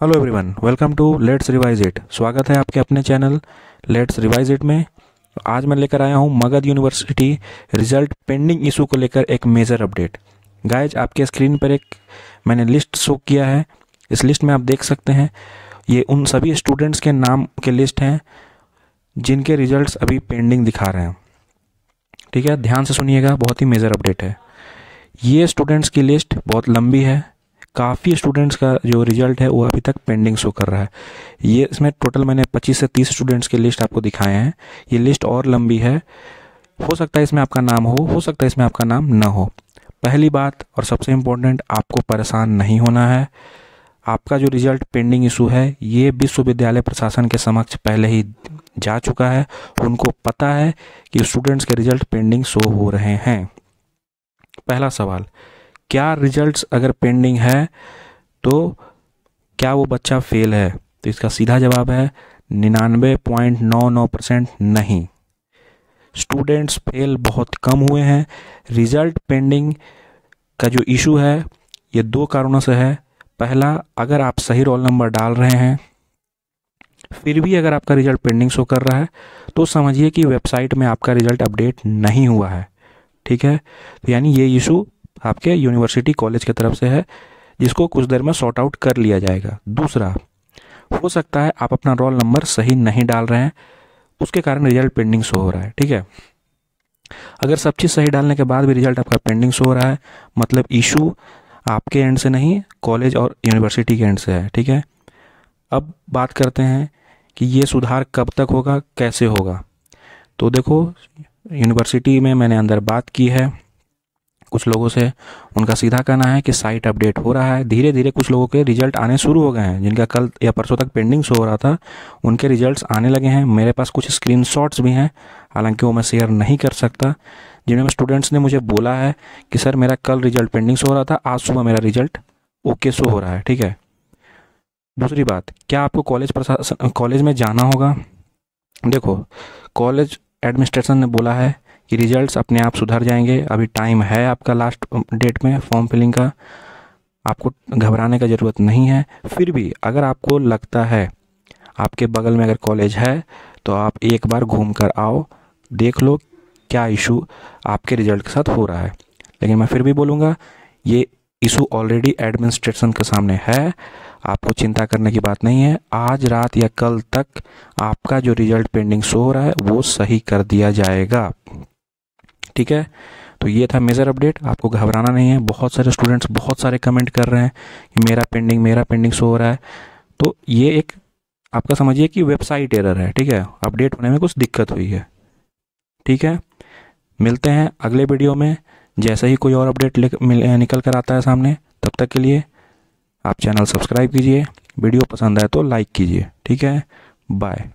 Hello everyone welcome to let's revise it स्वागत है आपके अपने चैनल लेट्स रिवाइज इट में। आज मैं लेकर आया हूँ Magadh university result pending issue को लेकर एक मेजर अपडेट गाइज़ आपके स्क्रीन पर एक मैंने लिस्ट शो किया है। इस लिस्ट में आप देख सकते हैं, ये उन सभी स्टूडेंट्स के नाम के लिस्ट हैं, जिनके रिज़ल्ट अभी पेंडिंग दिखा रहे हैं। ठीक है, ध्यान से सुनिएगा, बहुत ही मेजर अपडेट है। ये स्टूडेंट्स की लिस्ट बहुत लंबी है। काफ़ी स्टूडेंट्स का जो रिज़ल्ट है वो अभी तक पेंडिंग शो कर रहा है। ये इसमें टोटल मैंने 25 से 30 स्टूडेंट्स की लिस्ट आपको दिखाए हैं। ये लिस्ट और लंबी है। हो सकता है इसमें आपका नाम हो हो सकता है इसमें आपका नाम ना हो। पहली बात और सबसे इम्पोर्टेंट आपको परेशान नहीं होना है। आपका जो रिज़ल्ट पेंडिंग इशू है, ये विश्वविद्यालय प्रशासन के समक्ष पहले ही जा चुका है। उनको पता है कि स्टूडेंट्स के रिज़ल्ट पेंडिंग शो हो रहे हैं। पहला सवाल क्या रिजल्ट्स अगर पेंडिंग है तो क्या वो बच्चा फेल है? तो इसका सीधा जवाब है निन्यानवे पॉइंट नौ नौ परसेंट नहीं। स्टूडेंट्स फेल बहुत कम हुए हैं। रिज़ल्ट पेंडिंग का जो इशू है, ये दो कारणों से है। पहला, अगर आप सही रोल नंबर डाल रहे हैं, फिर भी अगर आपका रिज़ल्ट पेंडिंग शो कर रहा है तो समझिए कि वेबसाइट में आपका रिज़ल्ट अपडेट नहीं हुआ है। ठीक है? तो यानी ये इशू आपके यूनिवर्सिटी कॉलेज की तरफ़ से है, जिसको कुछ देर में सॉर्ट आउट कर लिया जाएगा। दूसरा, हो सकता है आप अपना रोल नंबर सही नहीं डाल रहे हैं, उसके कारण रिज़ल्ट पेंडिंग शो हो रहा है, ठीक है? अगर सब चीज़ सही डालने के बाद भी रिज़ल्ट आपका पेंडिंग शो हो रहा है मतलब इशू आपके एंड से नहीं कॉलेज और यूनिवर्सिटी के एंड से है, ठीक है? अब बात करते हैं कि ये सुधार कब तक होगा, कैसे होगा? तो देखो यूनिवर्सिटी में मैंने अंदर बात की है। कुछ लोगों से उनका सीधा कहना है कि साइट अपडेट हो रहा है। धीरे धीरे कुछ लोगों के रिज़ल्ट आने शुरू हो गए हैं, जिनका कल या परसों तक पेंडिंग शो हो रहा था, उनके रिजल्ट्स आने लगे हैं। मेरे पास कुछ स्क्रीनशॉट्स भी हैं, हालाँकि वो मैं शेयर नहीं कर सकता। जिनमें स्टूडेंट्स ने मुझे बोला है कि, सर, मेरा कल रिज़ल्ट पेंडिंग शो हो रहा था, आज सुबह मेरा रिज़ल्ट ओके शो हो रहा है। ठीक है? दूसरी बात, क्या आपको कॉलेज प्रशासन कॉलेज में जाना होगा? देखो कॉलेज एडमिनिस्ट्रेशन ने बोला है कि रिजल्ट्स अपने आप सुधर जाएँगे। अभी टाइम है आपका लास्ट डेट में फॉर्म फिलिंग का। आपको घबराने का ज़रूरत नहीं है। फिर भी अगर आपको लगता है आपके बगल में अगर कॉलेज है तो आप एक बार घूम कर आओ, देख लो क्या इशू आपके रिज़ल्ट के साथ हो रहा है। लेकिन मैं फिर भी बोलूँगा, ये इशू ऑलरेडी एडमिनिस्ट्रेशन के सामने है। आपको चिंता करने की बात नहीं है। आज, रात या कल तक आपका जो रिज़ल्ट पेंडिंग शो हो रहा है, वो सही कर दिया जाएगा। ठीक है? तो ये था मेजर अपडेट आपको घबराना नहीं है। बहुत सारे स्टूडेंट्स बहुत सारे कमेंट कर रहे हैं कि मेरा पेंडिंग मेरा पेंडिंग शो हो रहा है। तो ये एक, आपका समझिए कि वेबसाइट एरर है, ठीक है? अपडेट होने में कुछ दिक्कत हुई है। ठीक है? मिलते हैं अगले वीडियो में। जैसे ही कोई और अपडेट निकल कर आता है सामने, तब तक के लिए आप चैनल सब्सक्राइब कीजिए। वीडियो पसंद आए तो लाइक कीजिए। ठीक है? बाय